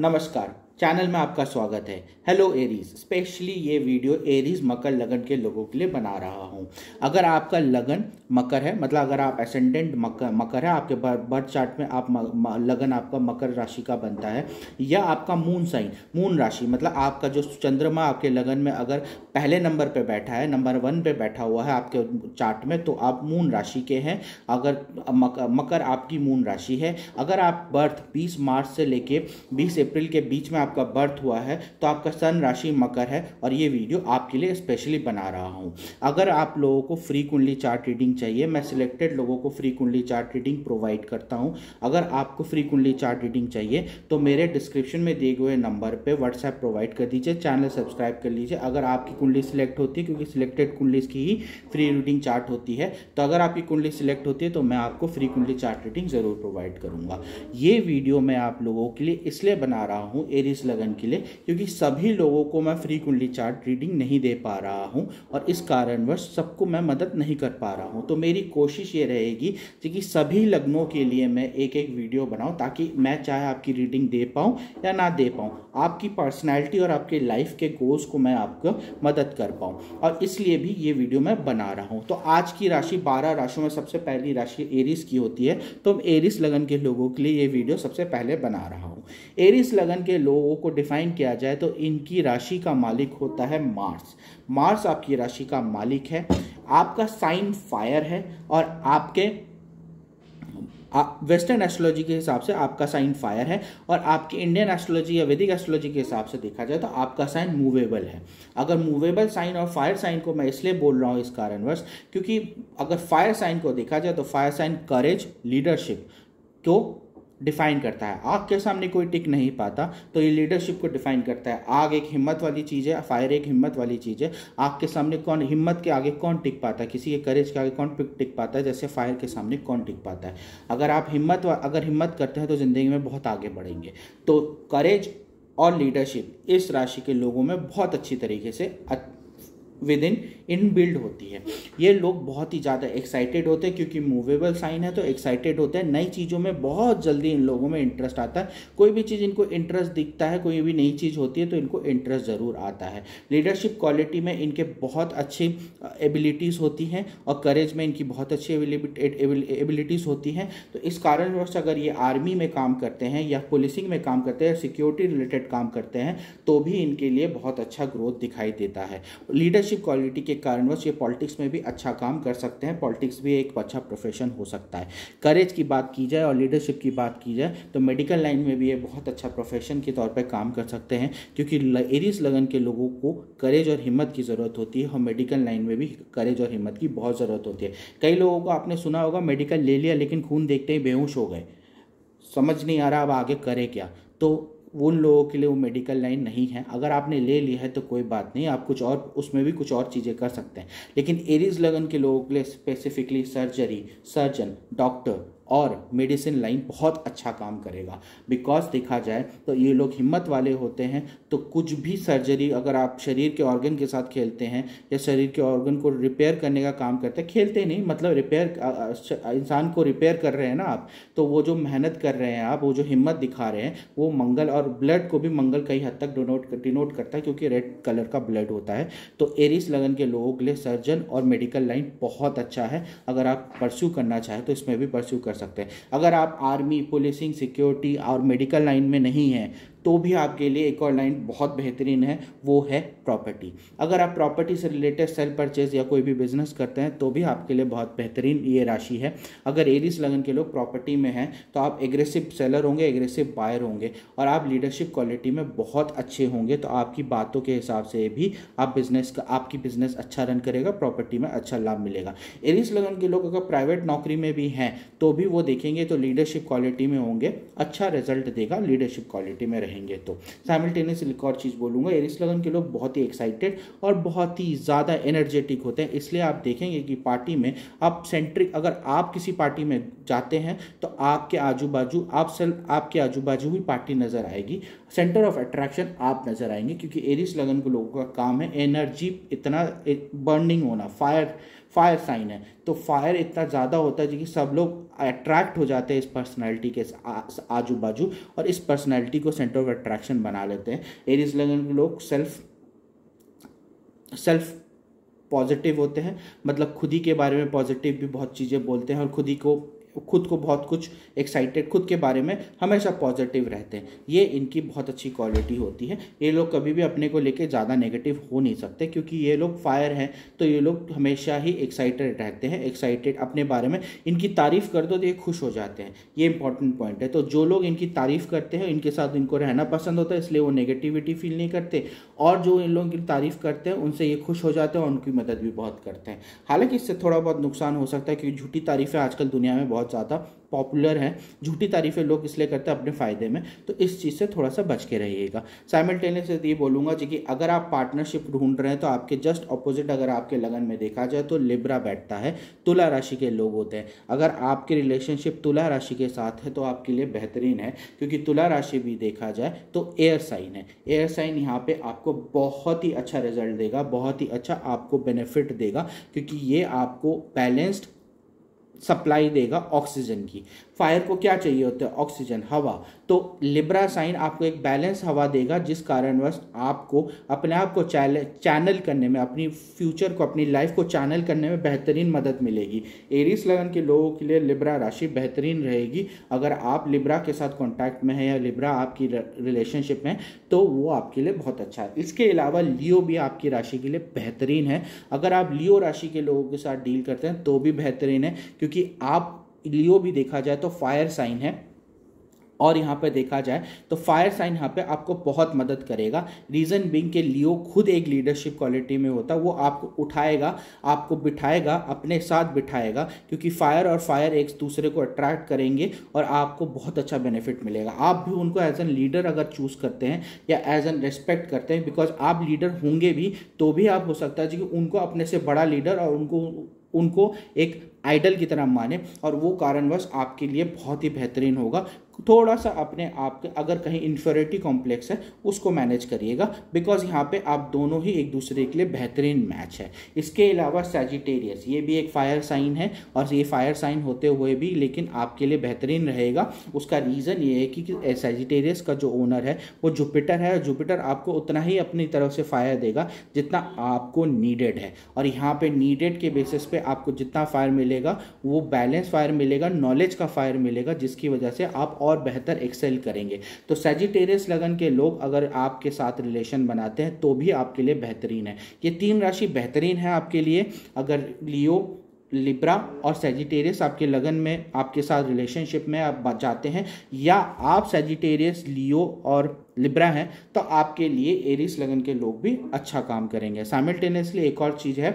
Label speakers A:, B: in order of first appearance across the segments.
A: नमस्कार। चैनल में आपका स्वागत है। हेलो एरीज स्पेशली ये वीडियो एरीज मकर लगन के लोगों के लिए बना रहा हूँ। अगर आपका लगन मकर है मतलब अगर आप एसेंडेंट मकर मकर है आपके बर्थ चार्ट में आप म, म, लगन आपका मकर राशि का बनता है या आपका मून साइन मून राशि मतलब आपका जो चंद्रमा आपके लगन में अगर पहले नंबर पर बैठा है नंबर वन पर बैठा हुआ है आपके चार्ट में तो आप मून राशि के हैं। अगर मकर, मकर आपकी मून राशि है अगर आप बर्थ 20 मार्च से लेके 20 अप्रैल के बीच में आपका बर्थ हुआ है तो आपका सन राशि मकर है और ये वीडियो आपके लिए स्पेशली बना रहा हूँ। अगर आप लोगों को फ्री कुंडली चार्ट रीडिंग चाहिए, मैं सिलेक्टेड लोगों को फ्री कुंडली चार्ट रीडिंग प्रोवाइड करता हूँ। अगर आपको फ्री कुंडली चार्ट रीडिंग चाहिए तो मेरे डिस्क्रिप्शन में दिए हुए नंबर पर व्हाट्सएप प्रोवाइड कर दीजिए चैनल सब्सक्राइब कर लीजिए। अगर आपकी कुंडली सिलेक्ट होती है, क्योंकि सिलेक्टेड कुंडली की ही फ्री रीडिंग चार्ट होती है तो अगर आपकी कुंडली सिलेक्ट होती है तो मैं आपको फ्री कुंडली चार्ट रीडिंग ज़रूर प्रोवाइड करूँगा। ये वीडियो मैं आप लोगों के लिए इसलिए बना रहा हूँ एरिस लगन के लिए, क्योंकि सभी लोगों को मैं फ्री कुंडली चार्ट रीडिंग नहीं दे पा रहा हूँ और इस कारणवश सबको मैं मदद नहीं कर पा रहा हूँ। तो मेरी कोशिश ये रहेगी कि सभी लग्नों के लिए मैं एक एक वीडियो बनाऊँ ताकि मैं चाहे आपकी रीडिंग दे पाऊँ या ना दे पाऊँ, आपकी पर्सनैलिटी और आपके लाइफ के गोल्स को मैं आपको मदद कर पाऊँ। और इसलिए भी ये वीडियो मैं बना रहा हूँ। तो आज की राशि बारह राशियों में सबसे पहली राशि एरिस की होती है। तो एरिस लगन के लोगों के लिए ये वीडियो सबसे पहले बना रहा हूँ। एरिस लगन के लोगों को डिफाइन किया जाए तो इनकी राशि का मालिक होता है मार्स मार्स आपकी राशि का मालिक है। आपका साइन फायर है और आपके वेस्टर्न एस्ट्रोलॉजी के हिसाब से आपका साइन फायर है और आपकी इंडियन एस्ट्रोलॉजी या वैदिक एस्ट्रोलॉजी के हिसाब से देखा जाए तो आपका साइन मूवेबल है। अगर मूवेबल साइन और फायर साइन को मैं इसलिए बोल रहा हूँ इस कारणवश क्योंकि अगर फायर साइन को देखा जाए तो फायर साइन करेज लीडरशिप को डिफाइन करता है। आग के सामने कोई टिक नहीं पाता तो ये लीडरशिप को डिफाइन करता है। आग एक हिम्मत वाली चीज़ है फायर एक हिम्मत वाली चीज़ है। आग के सामने कौन, हिम्मत के आगे कौन टिक पाता है? किसी के करेज के आगे कौन टिक पाता है? जैसे फायर के सामने कौन टिक पाता है? अगर आप हिम्मत अगर हिम्मत करते हैं तो ज़िंदगी में बहुत आगे बढ़ेंगे। तो करेज और लीडरशिप इस राशि के लोगों में बहुत अच्छी तरीके से विद इन इन बिल्ड होती है। ये लोग बहुत ही ज़्यादा एक्साइटेड होते हैं क्योंकि मूवेबल साइन है तो एक्साइटेड होते हैं। नई चीज़ों में बहुत जल्दी इन लोगों में इंटरेस्ट आता है। कोई भी चीज़ इनको इंटरेस्ट दिखता है, कोई भी नई चीज़ होती है तो इनको इंटरेस्ट ज़रूर आता है। लीडरशिप क्वालिटी में इनके बहुत अच्छी एबिलिटीज़ होती हैं और करेज में इनकी बहुत अच्छी एबिलिटीज़ होती हैं। तो इस कारणवश अगर ये आर्मी में काम करते हैं या पुलिसिंग में काम करते हैं सिक्योरिटी रिलेटेड काम करते हैं तो भी इनके लिए बहुत अच्छा ग्रोथ दिखाई देता है। लीडरशिप क्वालिटी के कारणवश ये पॉलिटिक्स में भी अच्छा काम कर सकते हैं, पॉलिटिक्स भी एक अच्छा प्रोफेशन हो सकता है। करेज की बात की जाए और लीडरशिप की बात की जाए तो मेडिकल लाइन में भी ये बहुत अच्छा प्रोफेशन के तौर पर काम कर सकते हैं, क्योंकि एरिस लगन के लोगों को करेज और हिम्मत की ज़रूरत होती है और मेडिकल लाइन में भी करेज और हिम्मत की बहुत ज़रूरत होती है। कई लोगों को आपने सुना होगा मेडिकल ले लिया लेकिन खून देखते ही बेहोश हो गए। समझ नहीं आ रहा अब आगे करे क्या? तो उन लोगों के लिए वो मेडिकल लाइन नहीं है। अगर आपने ले लिया है तो कोई बात नहीं, आप कुछ और, उसमें भी कुछ और चीज़ें कर सकते हैं। लेकिन एरीज लगन के लोगों के लिए स्पेसिफिकली सर्जरी सर्जन डॉक्टर और मेडिसिन लाइन बहुत अच्छा काम करेगा। बिकॉज़ देखा जाए तो ये लोग हिम्मत वाले होते हैं तो कुछ भी सर्जरी अगर आप शरीर के ऑर्गन के साथ खेलते हैं, या शरीर के ऑर्गन को रिपेयर करने का काम करते हैं, खेलते नहीं मतलब रिपेयर इंसान को रिपेयर कर रहे हैं ना आप तो वो जो मेहनत कर रहे हैं आप, वो जो हिम्मत दिखा रहे हैं, वो मंगल और ब्लड को भी मंगल कई हद तक डिनोट डिनोट करता है, क्योंकि रेड कलर का ब्लड होता है। तो एरिस लगन के लोगों के लिए सर्जन और मेडिकल लाइन बहुत अच्छा है। अगर आप परस्यू करना चाहें तो इसमें भी परस्यू कर सकते हैं। अगर आप आर्मी पुलिसिंग सिक्योरिटी और मेडिकल लाइन में नहीं हैं तो भी आपके लिए एक और लाइन बहुत बेहतरीन है, वो है प्रॉपर्टी अगर आप प्रॉपर्टी से रिलेटेड सेल परचेज या कोई भी बिज़नेस करते हैं तो भी आपके लिए बहुत बेहतरीन ये राशि है. अगर एरिस लगन के लोग प्रॉपर्टी में हैं तो आप एग्रेसिव सेलर होंगे एग्रेसिव बायर होंगे और आप लीडरशिप क्वालिटी में बहुत अच्छे होंगे तो आपकी बातों के हिसाब से भी आप बिज़नेस का, आपकी बिज़नेस अच्छा रन करेगा प्रॉपर्टी में अच्छा लाभ मिलेगा. एरिस लगन के लोग अगर प्राइवेट नौकरी में भी हैं तो भी वो देखेंगे तो लीडरशिप क्वालिटी में होंगे अच्छा रिज़ल्ट देगा लीडरशिप क्वालिटी में रहेंगे. रहेंगे तो। साइमल्टेनियसली एक और चीज़ बोलूँगा एरिस लगन के लोग बहुत ही एक्साइटेड और बहुत ही ज़्यादा एनर्जेटिक होते हैं। इसलिए आप देखेंगे कि पार्टी में आप सेंट्रिक अगर आप किसी पार्टी में जाते हैं तो आपके आजू बाजू आप सेल, आपके आजू बाजू भी पार्टी नज़र आएगी। सेंटर ऑफ़ अट्रैक्शन आप नज़र आएँगे, क्योंकि एरिस लगन के लोगों का काम है। एनर्जी इतना बर्निंग होना फायर फायर साइन है। तो फायर इतना ज़्यादा होता है कि सब लोग अट्रैक्ट हो जाते हैं इस पर्सनैलिटी के आजू बाजू और इस पर्सनैलिटी को सेंटर ऑफ़ अट्रैक्शन बना लेते हैं। एरिस लगन के लोग सेल्फ सेल्फ पॉजिटिव होते हैं। मतलब खुद ही के बारे में पॉजिटिव भी बहुत चीज़ें बोलते हैं और खुद ही को खुद को बहुत कुछ एक्साइटेड खुद के बारे में हमेशा पॉजिटिव रहते हैं। ये इनकी बहुत अच्छी क्वालिटी होती है। ये लोग कभी भी अपने को लेके ज़्यादा नेगेटिव हो नहीं सकते, क्योंकि ये लोग फायर हैं तो ये लोग हमेशा ही एक्साइटेड रहते हैं एक्साइटेड अपने बारे में। इनकी तारीफ़ कर दो तो ये खुश हो जाते हैं। ये इंपॉर्टेंट पॉइंट है। तो जो लोग इनकी तारीफ़ करते हैं, इनके साथ इनको रहना पसंद होता है, इसलिए वो नेगेटिविटी फील नहीं करते। और जो इन लोगों की तारीफ़ करते हैं, उनसे ये खुश हो जाते हैं और उनकी मदद भी बहुत करते हैं। हालाँकि इससे थोड़ा बहुत नुकसान हो सकता है, क्योंकि झूठी तारीफ़ें आजकल दुनिया में बहुत ज़्यादा पॉपुलर हैं। झूठी तारीफ़ें लोग इसलिए करते हैं अपने फ़ायदे में। तो इस चीज़ से थोड़ा सा बच के रहिएगा। साइमल्टेनियस ये बोलूँगा जी कि अगर आप पार्टनरशिप ढूंढ रहे हैं तो आपके जस्ट अपोजिट अगर आपके लगन में देखा जाए तो लिब्रा बैठता है। तुला राशि के लोग होते हैं। अगर आपकी रिलेशनशिप तुला राशि के साथ है तो आपके लिए बेहतरीन है। क्योंकि तुला राशि भी देखा जाए तो एयर साइन है। एयर साइन यहाँ पे आपको बहुत ही अच्छा रिज़ल्ट देगा, बहुत ही अच्छा आपको बेनिफिट देगा। क्योंकि ये आपको बैलेंस्ड सप्लाई देगा ऑक्सीजन की। फायर को क्या चाहिए होता है? ऑक्सीजन, हवा। तो लिब्रा साइन आपको एक बैलेंस हवा देगा, जिस कारणवश आपको अपने आप को चैनल करने में, अपनी फ्यूचर को, अपनी लाइफ को चैनल करने में बेहतरीन मदद मिलेगी। एरिस लगन के लोगों के लिए लिब्रा राशि बेहतरीन रहेगी। अगर आप लिब्रा के साथ कॉन्टैक्ट में है या लिब्रा आपकी रिलेशनशिप में तो वो आपके लिए बहुत अच्छा है। इसके अलावा लियो भी आपकी राशि के लिए बेहतरीन है। अगर आप लियो राशि के लोगों के साथ डील करते हैं तो भी बेहतरीन है क्योंकि आप लियो भी देखा जाए तो फायर साइन है, और यहाँ पे देखा जाए तो फायर साइन यहाँ पे आपको बहुत मदद करेगा। रीज़न बिंग के लियो खुद एक लीडरशिप क्वालिटी में होता है वो आपको उठाएगा, आपको बिठाएगा, अपने साथ बिठाएगा, क्योंकि फायर और फायर एक दूसरे को अट्रैक्ट करेंगे और आपको बहुत अच्छा बेनिफिट मिलेगा। आप भी उनको एज एन लीडर अगर चूज़ करते हैं या एज एन रेस्पेक्ट करते हैं बिकॉज़ आप लीडर होंगे भी तो भी आप हो सकता है कि उनको अपने से बड़ा लीडर और उनको उनको एक आइडल की तरह माने और वो कारणवश आपके लिए बहुत ही बेहतरीन होगा। थोड़ा सा अपने आप के, अगर कहीं इन्फोरिटी कॉम्प्लेक्स है, उसको मैनेज करिएगा बिकॉज़ यहाँ पे आप दोनों ही एक दूसरे के लिए बेहतरीन मैच है। इसके अलावा सेजिटेरियस ये भी एक फायर साइन है, और ये फायर साइन होते हुए भी, लेकिन आपके लिए बेहतरीन रहेगा। उसका रीज़न ये है कि सेजिटेरियस का जो ओनर है, वो जुपिटर है जुपिटर आपको उतना ही अपनी तरफ़ से फायर देगा, जितना आपको नीडेड है। और यहाँ पे नीडेड के बेसिस पे आपको जितना फायर मिलेगा, वो बैलेंस फायर मिलेगा नॉलेज का फायर मिलेगा, जिसकी वजह से आप और बेहतर एक्सेल करेंगे। तो सेजिटेरियस लगन के लोग अगर आपके साथ रिलेशन बनाते हैं तो भी आपके लिए बेहतरीन है। ये तीन राशि बेहतरीन है आपके लिए। अगर लियो लिब्रा और सेजिटेरियस आपके लगन में, आपके साथ रिलेशनशिप में आप जाते हैं, या आप सेजिटेरियस लियो और लिब्रा हैं तो आपके लिए एरिस लगन के लोग भी अच्छा काम करेंगे। साइमल्टेनियसली एक और चीज़ है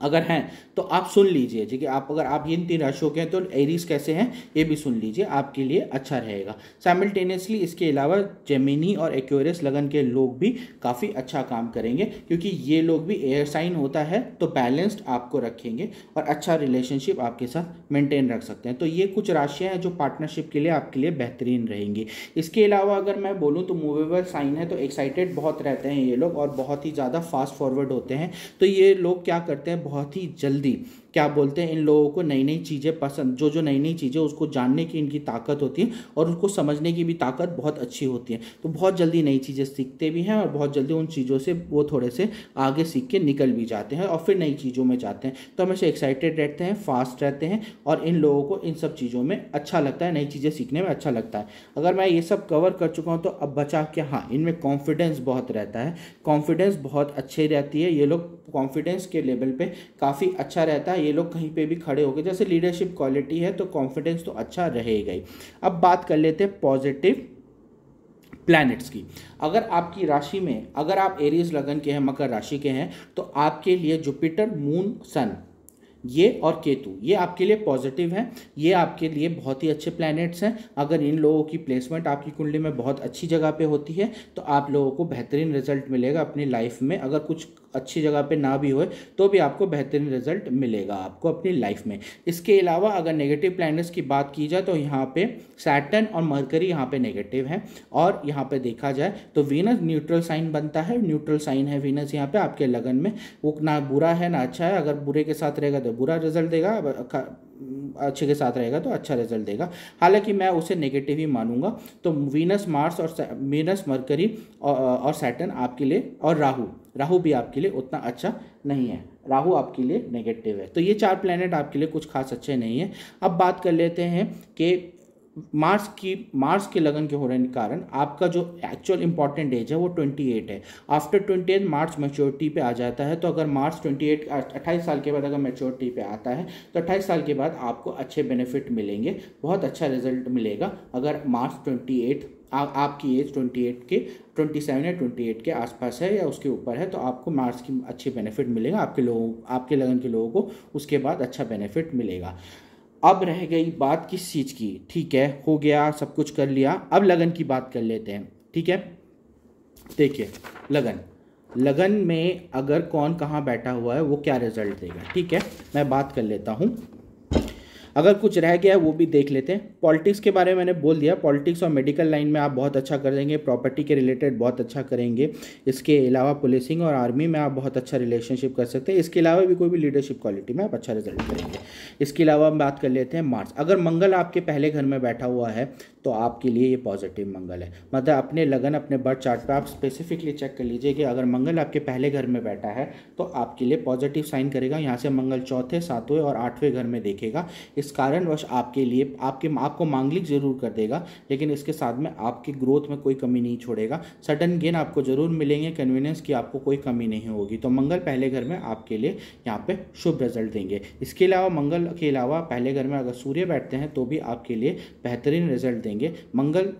A: अगर हैं तो आप सुन लीजिए जी कि आप अगर, आप इन तीन राशियों के हैं तो एरीज कैसे हैं, ये भी सुन लीजिए, आपके लिए अच्छा रहेगा। साइमल्टेनियसली इसके अलावा जेमिनी और एक्वेरियस लगन के लोग भी काफ़ी अच्छा काम करेंगे, क्योंकि ये लोग भी एयर साइन होता है तो बैलेंस्ड आपको रखेंगे और अच्छा रिलेशनशिप आपके साथ मेंटेन रख सकते हैं। तो ये कुछ राशियाँ हैं जो पार्टनरशिप के लिए, आपके लिए बेहतरीन रहेंगी। इसके अलावा अगर मैं बोलूँ तो मूवेबल साइन है तो एक्साइटेड बहुत रहते हैं ये लोग और बहुत ही ज़्यादा फास्ट फॉरवर्ड होते हैं। तो ये लोग क्या करते हैं बहुत ही जल्दी क्या बोलते हैं, इन लोगों को नई नई चीज़ें पसंद, जो जो नई नई चीज़ें उसको जानने की, इनकी ताकत होती है और उनको समझने की भी ताकत बहुत अच्छी होती है। तो बहुत जल्दी नई चीज़ें सीखते भी हैं और बहुत जल्दी उन चीज़ों से वो थोड़े से आगे सीख के निकल भी जाते हैं और फिर नई चीज़ों में जाते हैं। तो हमेशा एक्साइटेड रहते हैं फास्ट रहते हैं और इन लोगों को इन सब चीज़ों में अच्छा लगता है, नई चीज़ें सीखने में अच्छा लगता है। अगर मैं ये सब कवर कर चुका हूँ तो अब बचा क्या? हाँ इनमें कॉन्फिडेंस बहुत रहता है। कॉन्फिडेंस बहुत अच्छी रहती है। ये लोग कॉन्फिडेंस के लेवल पे काफ़ी अच्छा रहता है। ये लोग कहीं पे भी खड़े हो गए जैसे लीडरशिप क्वालिटी है तो कॉन्फिडेंस तो अच्छा रहेगा ही। अब बात कर लेते हैं पॉजिटिव प्लैनेट्स की। अगर आपकी राशि में, अगर आप एरियस लगन के हैं, मकर राशि के हैं तो आपके लिए जुपिटर मून सन ये और केतु ये आपके लिए पॉजिटिव हैं, ये आपके लिए बहुत ही अच्छे प्लैनेट्स हैं। अगर इन लोगों की प्लेसमेंट आपकी कुंडली में बहुत अच्छी जगह पे होती है तो आप लोगों को बेहतरीन रिज़ल्ट मिलेगा अपनी लाइफ में। अगर कुछ अच्छी जगह पे ना भी होए तो भी आपको बेहतरीन रिज़ल्ट मिलेगा आपको अपनी लाइफ में। इसके अलावा अगर नेगेटिव प्लैनेट्स की बात की जाए तो यहाँ पे सैटन और मरकरी यहाँ पे नेगेटिव है। और यहाँ पे देखा जाए तो वीनस न्यूट्रल साइन बनता है। न्यूट्रल साइन है वीनस यहाँ पे आपके लगन में। वो ना बुरा है ना अच्छा है। अगर बुरे के साथ रहेगा तो बुरा रिज़ल्ट देगा। अच्छे के साथ रहेगा तो अच्छा रिज़ल्ट देगा। हालाँकि मैं उसे नेगेटिव ही मानूँगा। तो वीनस मार्स और वीनस मरकरी और, और सैटन आपके लिए और राहु राहु भी आपके लिए उतना अच्छा नहीं है। राहु आपके लिए नेगेटिव है। तो ये चार प्लैनेट आपके लिए कुछ खास अच्छे नहीं है। अब बात कर लेते हैं कि मार्स की मार्स के लगन के होने के कारण आपका जो एक्चुअल इंपॉर्टेंट एज है वो 28 है। आफ्टर 28 मार्च मेच्योरिटी पे आ जाता है। तो अगर मार्च 28 28 साल के बाद अगर मेच्योरिटी पे आता है तो 28 साल के बाद आपको अच्छे बेनिफिट मिलेंगे। बहुत अच्छा रिज़ल्ट मिलेगा अगर मार्च 28 आ, आपकी एज 28 के 27 या 28 के आसपास है या उसके ऊपर है तो आपको मार्च की अच्छी बेनिफिट मिलेगा आपके लोगों आपके लगन के लोगों को उसके बाद अच्छा बेनिफिट मिलेगा। अब रह गई बात किस चीज़ की? ठीक है हो गया सब कुछ कर लिया अब लगन की बात कर लेते हैं ठीक है? देखिए लगन। लगन में अगर कौन कहाँ बैठा हुआ है वो क्या रिज़ल्ट देगा ठीक है? मैं बात कर लेता हूँ। अगर कुछ रह गया है, वो भी देख लेते हैं। पॉलिटिक्स के बारे में मैंने बोल दिया। पॉलिटिक्स और मेडिकल लाइन में आप बहुत अच्छा कर देंगे। प्रॉपर्टी के रिलेटेड बहुत अच्छा करेंगे। इसके अलावा पुलिसिंग और आर्मी में आप बहुत अच्छा रिलेशनशिप कर सकते हैं। इसके अलावा भी कोई भी लीडरशिप क्वालिटी में आप अच्छा रिज़ल्ट करेंगे। इसके अलावा हम बात कर लेते हैं मार्च। अगर मंगल आपके पहले घर में बैठा हुआ है तो आपके लिए ये पॉजिटिव मंगल है। मतलब अपने लगन, अपने बर्थ चार्ट पर आप स्पेसिफिकली चेक कर लीजिए कि अगर मंगल आपके पहले घर में बैठा है तो आपके लिए पॉजिटिव साइन करेगा। यहाँ से मंगल चौथे, सातवें और आठवें घर में देखेगा। इस कारणवश आपके लिए, आपके, आपको मांगलिक ज़रूर कर देगा, लेकिन इसके साथ में आपकी ग्रोथ में कोई कमी नहीं छोड़ेगा। सडन गेन आपको ज़रूर मिलेंगे कन्वीनियंस की आपको कोई कमी नहीं होगी। तो मंगल पहले घर में आपके लिए यहाँ पे शुभ रिज़ल्ट देंगे। इसके अलावा मंगल के अलावा पहले घर में अगर सूर्य बैठते हैं तो भी आपके लिए बेहतरीन रिज़ल्ट देंगे। मंगल,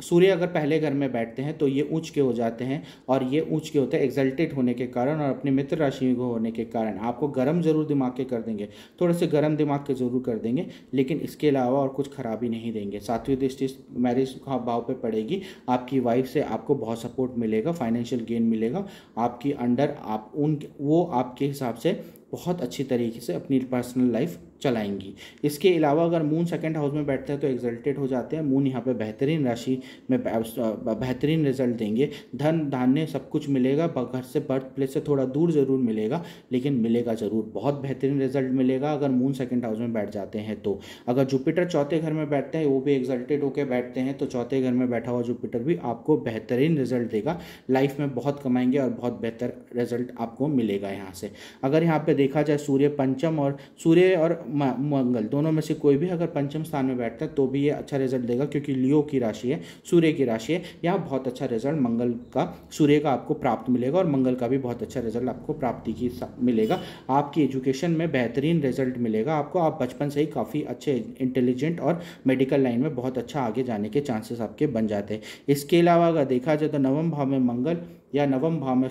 A: सूर्य अगर पहले घर में बैठते हैं तो ये ऊंच के हो जाते हैं और ये ऊंच के होते हैं एक्सल्टेड होने के कारण और अपने मित्र राशि को होने के कारण। आपको गर्म ज़रूर दिमाग के कर देंगे, थोड़े से गर्म दिमाग के ज़रूर कर देंगे, लेकिन इसके अलावा और कुछ खराबी नहीं देंगे। सातवीं दृष्टि मैरिज भाव पे पड़ेगी, आपकी वाइफ से आपको बहुत सपोर्ट मिलेगा फाइनेंशियल गेन मिलेगा, आपकी अंडर आप उन वो आपके हिसाब से बहुत अच्छी तरीके से अपनी पर्सनल लाइफ चलाएँगी। इसके अलावा अगर मून सेकंड हाउस में बैठते हैं तो एग्जल्टेड हो जाते हैं। मून यहाँ पे बेहतरीन राशि में बेहतरीन रिज़ल्ट देंगे। धन धान्य सब कुछ मिलेगा। घर से बर्थ प्लेस से थोड़ा दूर ज़रूर मिलेगा, लेकिन मिलेगा ज़रूर। बहुत बेहतरीन रिज़ल्ट मिलेगा अगर मून सेकंड हाउस में बैठ जाते हैं तो। अगर जुपिटर चौथे घर में बैठते हैं, वो भी एग्जल्टेड होकर बैठते हैं तो चौथे घर में बैठा हुआ जुपिटर भी आपको बेहतरीन रिज़ल्ट देगा। लाइफ में बहुत कमाएँगे और बहुत बेहतर रिज़ल्ट आपको मिलेगा यहाँ से। अगर यहाँ पर देखा जाए सूर्य पंचम और सूर्य और मंगल दोनों में से कोई भी अगर पंचम स्थान में बैठता है तो भी ये अच्छा रिज़ल्ट देगा, क्योंकि लियो की राशि है, सूर्य की राशि है यहाँ बहुत अच्छा रिज़ल्ट मंगल का, सूर्य का आपको प्राप्त मिलेगा, और मंगल का भी बहुत अच्छा रिज़ल्ट आपको प्राप्ति की मिलेगा। आपकी एजुकेशन में बेहतरीन रिज़ल्ट मिलेगा आपको। आप बचपन से ही काफ़ी अच्छे इंटेलिजेंट और मेडिकल लाइन में बहुत अच्छा आगे जाने के चांसेस आपके बन जाते हैं। इसके अलावा अगर देखा जाए तो नवम भाव में मंगल या नवम भाव में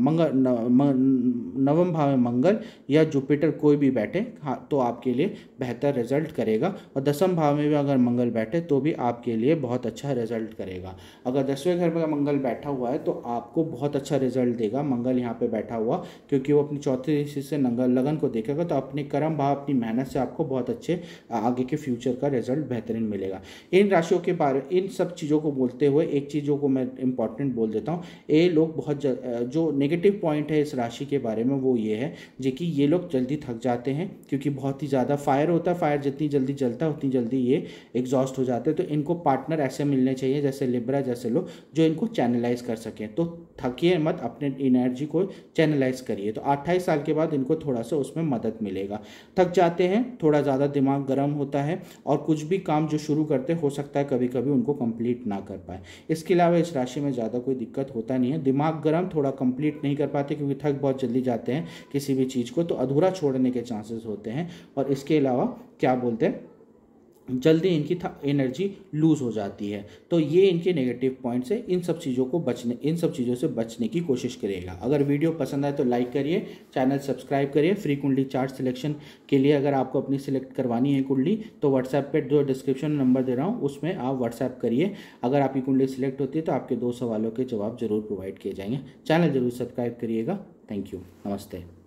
A: मंगल नवम भाव में मंगल या जुपिटर कोई भी बैठे हाँ तो आपके लिए बेहतर रिज़ल्ट करेगा। और दसम भाव में भी अगर मंगल बैठे तो भी आपके लिए बहुत अच्छा रिज़ल्ट करेगा। अगर दसवें घर में मंगल बैठा हुआ है तो आपको बहुत अच्छा रिज़ल्ट देगा। मंगल यहाँ पे बैठा हुआ, क्योंकि वो अपनी चौथी दृष्टि से नंगल लगन को देखेगा तो अपने कर्म भाव, अपनी मेहनत से आपको बहुत अच्छे आगे के फ्यूचर का रिज़ल्ट बेहतरीन मिलेगा। इन राशियों के बारे इन सब चीज़ों को बोलते हुए एक चीज़ों को मैं इंपॉर्टेंट बोल देता हूँ। ये लोग बहुत जल जो नेगेटिव पॉइंट है इस राशि के बारे में वो ये है जो कि ये लोग जल्दी थक जाते हैं, क्योंकि बहुत ही ज़्यादा फायर होता है फायर जितनी जल्दी जलता है उतनी जल्दी ये एग्जॉस्ट हो जाते हैं। तो इनको पार्टनर ऐसे मिलने चाहिए, जैसे लिब्रा जैसे लोग, जो इनको चैनलाइज कर सकें। तो थकिए मत, अपने एनर्जी को चैनलाइज करिए। तो अट्ठाईस साल के बाद इनको थोड़ा सा उसमें मदद मिलेगा। थक जाते हैं, थोड़ा ज़्यादा दिमाग गर्म होता है और कुछ भी काम जो शुरू करते हो सकता है कभी कभी उनको कंप्लीट ना कर पाए। इसके अलावा इस राशि में ज़्यादा कोई दिक्कत होता नहीं है। दिमाग गर्म, थोड़ा कंप्लीट नहीं कर पाते क्योंकि थक बहुत जल्दी जाते हैं किसी भी चीज़ को तो अधूरा छोड़ने के चांसेस होते हैं। और इसके अलावा क्या बोलते हैं? जल्दी इनकी एनर्जी लूज़ हो जाती है। तो ये इनके नेगेटिव पॉइंट्स है इन सब चीज़ों को बचने, इन सब चीज़ों से बचने की कोशिश करिएगा अगर वीडियो पसंद आए तो लाइक करिए चैनल सब्सक्राइब करिए। फ्री कुंडली चार्ट सिलेक्शन के लिए अगर आपको अपनी सिलेक्ट करवानी है कुंडली तो व्हाट्सएप पर जो डिस्क्रिप्शन नंबर दे रहा हूँ, उसमें आप व्हाट्सएप करिए। अगर आपकी कुंडली सिलेक्ट होती है तो आपके दो सवालों के जवाब ज़रूर प्रोवाइड किए जाएँगे। चैनल ज़रूर सब्सक्राइब करिएगा। थैंक यू नमस्ते।